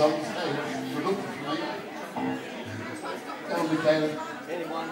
some stage. Good luck for me. On, Anyone?